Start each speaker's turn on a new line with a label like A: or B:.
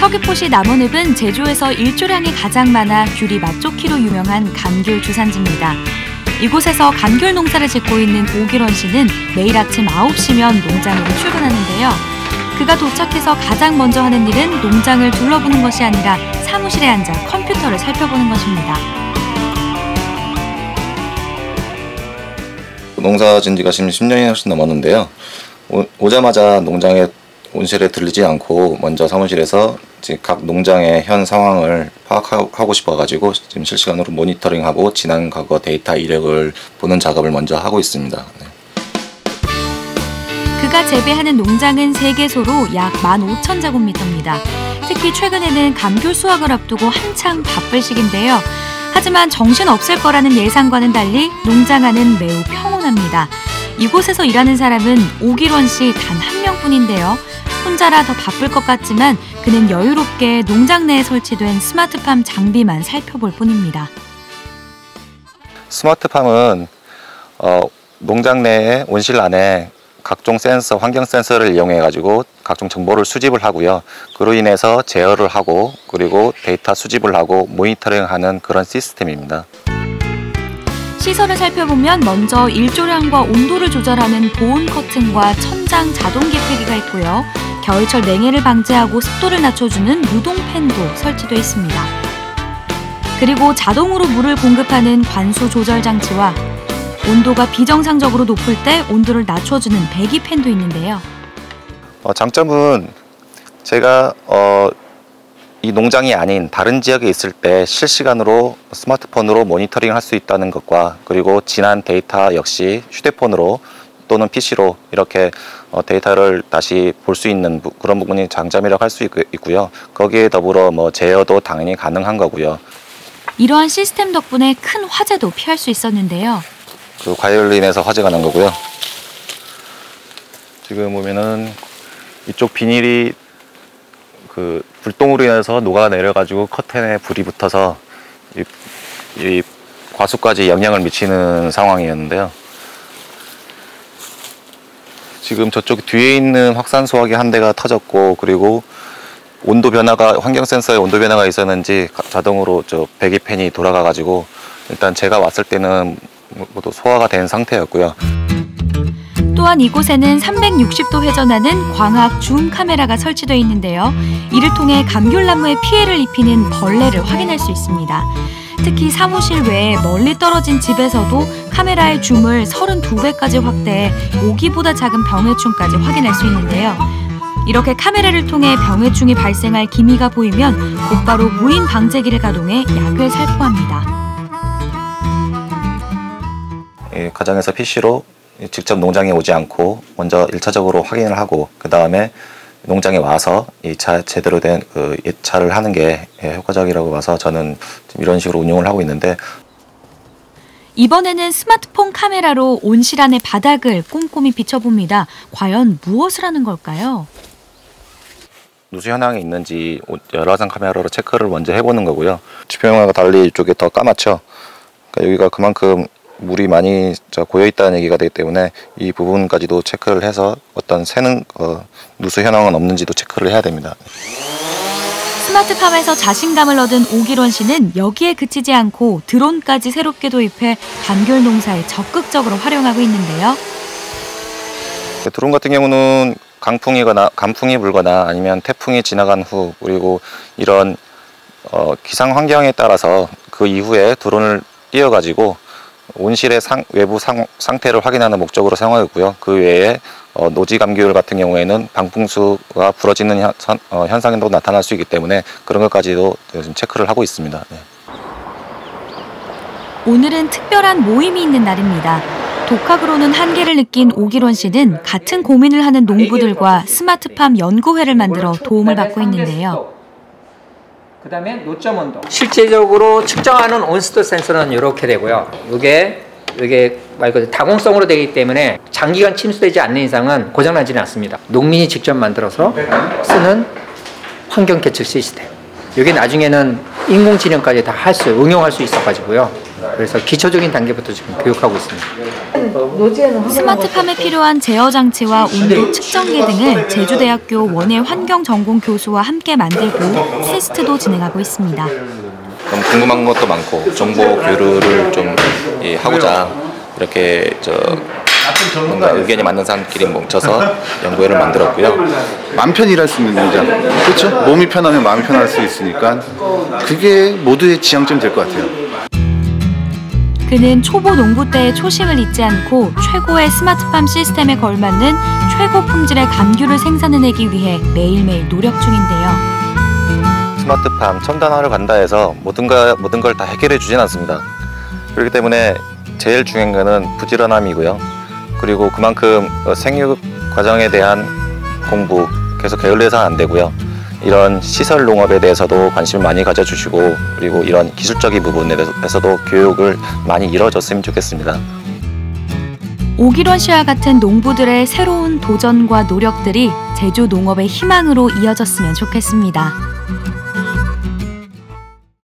A: 서귀포시 남원읍은 제주에서 일조량이 가장 많아 귤이 맛좋기로 유명한 감귤 주산지입니다. 이곳에서 감귤 농사를 짓고 있는 오기론 씨는 매일 아침 9시면 농장으로 출근하는데요. 그가 도착해서 가장 먼저 하는 일은 농장을 둘러보는 것이 아니라 사무실에 앉아 컴퓨터를 살펴보는 것입니다.
B: 농사 진 지가 지금 10년이 훨씬 넘었는데요. 오, 오자마자 농장에 온실에 들리지 않고 먼저 사무실에서 각 농장의 현 상황을 파악하고 싶어가지고 지금 실시간으로 모니터링하고 지난 과거 데이터 이력을 보는 작업을 먼저 하고 있습니다. 네.
A: 그가 재배하는 농장은 세개소로 약 15,000제곱미터입니다. 특히 최근에는 감귤 수확을 앞두고 한창 바쁠 시기인데요. 하지만 정신 없을 거라는 예상과는 달리 농장 안은 매우 평온합니다. 이곳에서 일하는 사람은 오길원 씨 단 한 명뿐인데요. 혼자라 더 바쁠 것 같지만 그는 여유롭게 농장 내에 설치된 스마트팜 장비만 살펴볼 뿐입니다.
B: 스마트팜은 어, 농장 내에 온실 안에 각종 센서, 환경 센서를 이용해 가지고 각종 정보를 수집을 하고요. 그로 인해서 제어를 하고 그리고 데이터 수집을 하고 모니터링하는 그런 시스템입니다.
A: 시설을 살펴보면 먼저 일조량과 온도를 조절하는 보온 커튼과 천장 자동 개폐기가 있고요. 겨울철 냉해를 방지하고 습도를 낮춰주는 유동 팬도 설치되어 있습니다. 그리고 자동으로 물을 공급하는 관수 조절 장치와 온도가 비정상적으로 높을 때 온도를 낮춰주는 배기 팬도 있는데요.
B: 어, 장점은 제가 어, 이 농장이 아닌 다른 지역에 있을 때 실시간으로 스마트폰으로 모니터링 할 수 있다는 것과 그리고 지난 데이터 역시 휴대폰으로 또는 PC로 이렇게 어, 데이터를 다시 볼 수 있는 그런 부분이 장점이라고 할 수 있고요. 거기에 더불어 뭐 제어도 당연히 가능한 거고요.
A: 이러한 시스템 덕분에 큰 화재도 피할 수 있었는데요.
B: 그 과열로 인해서 화재가 난 거고요. 지금 보면은 이쪽 비닐이 그 불똥으로 인해서 녹아 내려가지고 커튼에 불이 붙어서 이, 이 과수까지 영향을 미치는 상황이었는데요. 지금 저쪽 뒤에 있는 확산 소화기 한 대가 터졌고 그리고 온도 변화가 환경 센서에 온도 변화가 있었는지 자동으로 저 배기 팬이 돌아가 가지고 일단 제가 왔을 때는 모두 소화가 된 상태였고요.
A: 또한 이곳에는 360도 회전하는 광학 줌 카메라가 설치되어 있는데요. 이를 통해 감귤나무에 피해를 입히는 벌레를 확인할 수 있습니다. 특히 사무실 외에 멀리 떨어진 집에서도 카메라의 줌을 32배까지 확대해 모기보다 작은 병해충까지 확인할 수 있는데요. 이렇게 카메라를 통해 병해충이 발생할 기미가 보이면 곧바로 무인 방제기를 가동해 약을 살포합니다.
B: 예, 가정에서 PC로 직접 농장에 오지 않고 먼저 1차적으로 확인을 하고 그 다음에 농장에 와서 이 차 제대로 된 그 예차를 하는 게 예, 효과적이라고 봐서 저는 이런 식으로 운영을 하고 있는데
A: 이번에는 스마트폰 카메라로 온실 안의 바닥을 꼼꼼히 비춰봅니다. 과연 무엇을 하는 걸까요?
B: 누수 현황이 있는지 여러 장 카메라로 체크를 먼저 해보는 거고요. 지표형과 달리 이쪽에 더 까맣죠. 그러니까 여기가 그만큼 물이 많이 고여 있다는 얘기가 되기 때문에 이 부분까지도 체크를 해서 어떤 새는 어, 누수 현황은 없는지도 체크를 해야 됩니다.
A: 스마트팜에서 자신감을 얻은 오기론 씨는 여기에 그치지 않고 드론까지 새롭게 도입해 단결 농사에 적극적으로 활용하고 있는데요.
B: 네, 드론 같은 경우는 강풍이거나 강풍이 불거나 아니면 태풍이 지나간 후 그리고 이런 어, 기상 환경에 따라서 그 이후에 드론을 띄워가지고 온실의 상, 외부 상, 상태를 확인하는 목적으로 사용하였고요. 그 외에 어, 노지 감귤 같은 경우에는 방풍수가 부러지는 현, 어, 현상도 나타날 수 있기 때문에 그런 것까지도 지금 체크를 하고 있습니다. 네.
A: 오늘은 특별한 모임이 있는 날입니다. 독학으로는 한계를 느낀 오기론 씨는 같은 고민을 하는 농부들과 스마트팜 연구회를 만들어 도움을 받고 있는데요.
C: 그 다음에 노점 온도. 실제적으로 측정하는 온스도 센서는 이렇게 되고요. 이게 이게 말 그대로 다공성으로 되기 때문에 장기간 침수되지 않는 이상은 고장나지는 않습니다. 농민이 직접 만들어서 쓰는 환경 계측 시스템. 이게 나중에는 인공지능까지 다 할 수, 응용할 수 있어가지고요. 그래서 기초적인 단계부터 지금 교육하고 있습니다.
A: 스마트팜에 필요한 제어 장치와 온도 측정기 등을 제주대학교 원예 환경 전공 교수와 함께 만들고 테스트도 진행하고 있습니다.
B: 너무 궁금한 것도 많고 정보 교류를 좀 예, 하고자 이렇게 저 뭔가 의견이 맞는 사람끼리 뭉쳐서 연구회를 만들었고요.
D: 마음 편히 일할 수 있는 공장. 그렇죠? 몸이 편하면 마음이 편할 수 있으니까 그게 모두의 지향점이 될것 같아요.
A: 그는 초보 농부 때의 초심을 잊지 않고 최고의 스마트팜 시스템에 걸맞는 최고 품질의 감귤을 생산해내기 위해 매일매일 노력 중인데요.
B: 스마트팜 첨단화를 간다 해서 모든 가 모든 걸 다 해결해 주진 않습니다. 그렇기 때문에 제일 중요한 거는 부지런함이고요. 그리고 그만큼 어, 생육 과정에 대한 공부 계속 게을러서는 안 되고요. 이런 시설 농업에 대해서도 관심을 많이 가져주시고 그리고 이런 기술적인 부분에 대해서도 교육을 많이 이루어졌으면 좋겠습니다.
A: 오기론 씨와 같은 농부들의 새로운 도전과 노력들이 제주 농업의 희망으로 이어졌으면 좋겠습니다.